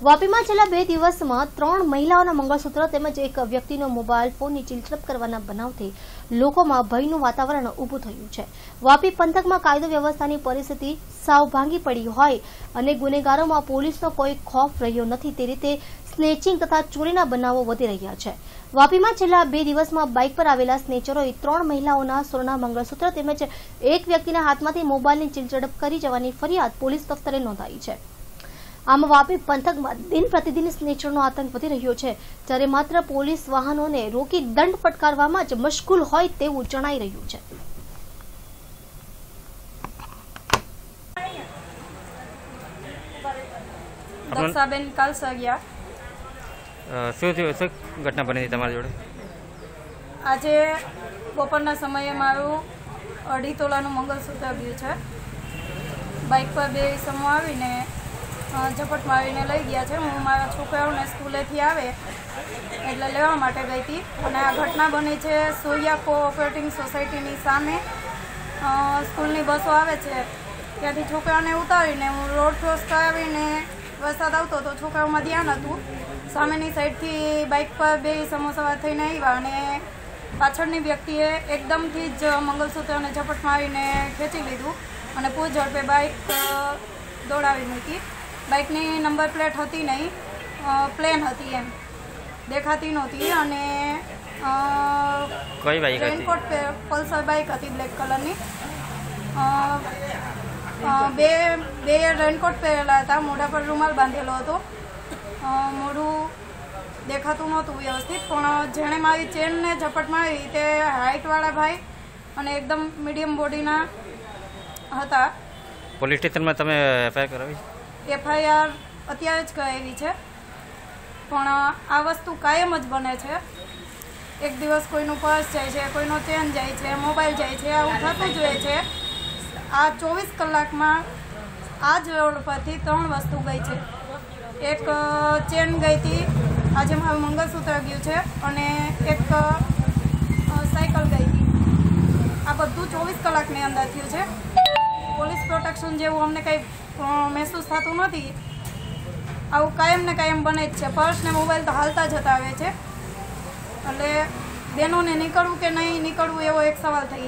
વાપીમાં છેલ્લા બે દિવસમાં ત્રણ મહિલાઓના મંગળસૂત્ર તેમજ એક વ્યક્તિનો મોબાઈલ ફોનની ચીલચડપ કરવાના બનાવથી લોકોમાં ભયનું વાતાવરણ ઊભું થયું છે. વાપી પંથકમાં કાયદો વ્યવસ્થાની પરિસ્થિતિ સાવ ભાંગી પડી હોય અને ગુનેગારોમાં પોલીસનો કોઈ ખોફ રહ્યો નથી તે રીતે સ્નેચિંગ તથા ચોરીના બનાવો વધી રહ્યા છે. વાપીમાં છેલ્લા બે દિવસમાં બાઇક પર આવેલા સ્નેચરોએ ત્રણ મહિલાઓના સોના મંગળસૂત્ર તેમજ એક વ્યક્તિના હાથમાંથી મોબાઈલની ચિલચડપ કરી જવાની ફરિયાદ પોલીસ દફતરે નોંધાઈ છે. આમ વાપી પંથકમાં દિન પ્રતિદિન સ્નેચરનો આતંક વધી રહ્યો છે. જ્યારે માત્ર પોલીસ વાહનોને રોકી દંડ ફટકારવામાં જ મશગુલ હોય તેવું જણાઈ રહ્યું છે. દક્ષાબેન કાલસરિયા શું થયું? શું ઘટના બની હતી તમારી જોડે? આજે બપોરના સમયે મારું અઢી તોલાનું મંગળસૂત્ર ગયું છે. બાઇક પર બે સમૂહ આવીને ઝપટ મારીને લઈ ગયા છે. હું મારા છોકરાઓને સ્કૂલેથી આવે એટલે લેવા માટે ગઈ હતી. અને આ ઘટના બની છે સોયા કોઓપરેટિંગ સોસાયટીની સામે. સ્કૂલની બસો આવે છે. ત્યાંથી છોકરાઓને ઉતારીને હું રોડ ક્રોસ કરાવીને વરસાદ આવતો તો છોકરાઓમાં ધ્યાન હતું. સામેની સાઈડથી બાઇક પર બે સમોસા થઈને આવ્યા અને પાછળની વ્યક્તિએ એકદમથી જ મંગલસૂત્રને ઝપટ મારીને ખેંચી લીધું અને પૂર ઝડપે બાઇક દોડાવી મૂકી. બાઇકની નંબર પ્લેટ હતી નહીં પ્લેન હતી એમ. દેખાતી નહોતી અને કઈ રેનકોટ પલ્સર બાઇક હતી બ્લેક કલરની. બે બે રેનકોટ પહેરેલા હતા. મોઢા પર રૂમાલ બાંધેલો હતો. મોઢું દેખાતું નહોતું વ્યવસ્થિત પણ જેણે મારી ચેનને ઝપટ મારી તે હાઇટવાળા ભાઈ અને એકદમ મીડિયમ બોડીના હતા. પોલીસ સ્ટેશનમાં તમે એફઆઈઆર કરાવી? એફઆઈઆર અત્યારે જ કરાવી છે. પણ આ વસ્તુ કાયમ જ બને છે. એક દિવસ કોઈનું પર્સ જાય છે, કોઈનો ચેન જાય છે, મોબાઈલ જાય છે, આવું થતું જ રહે છે. આ ચોવીસ કલાકમાં આ જ રોડ પરથી ત્રણ વસ્તુ ગઈ છે. એક ચેન ગઈ હતી. આજે મારું મંગળસૂત્ર ગયું છે અને એક સાયકલ ગઈ હતી. આ બધું ચોવીસ કલાકની અંદર થયું છે. પોલીસ પ્રોટેક્શન જેવું અમને કંઈ મહેસૂસ થતું નથી. આવું કાયમ ને કાયમ બને જ છે. પર્સ ને મોબાઈલ તો હાલતા જતા આવે છે. એટલે બહેનોને નીકળવું કે નહીં, નીકળવું એવો એક સવાલ થઈ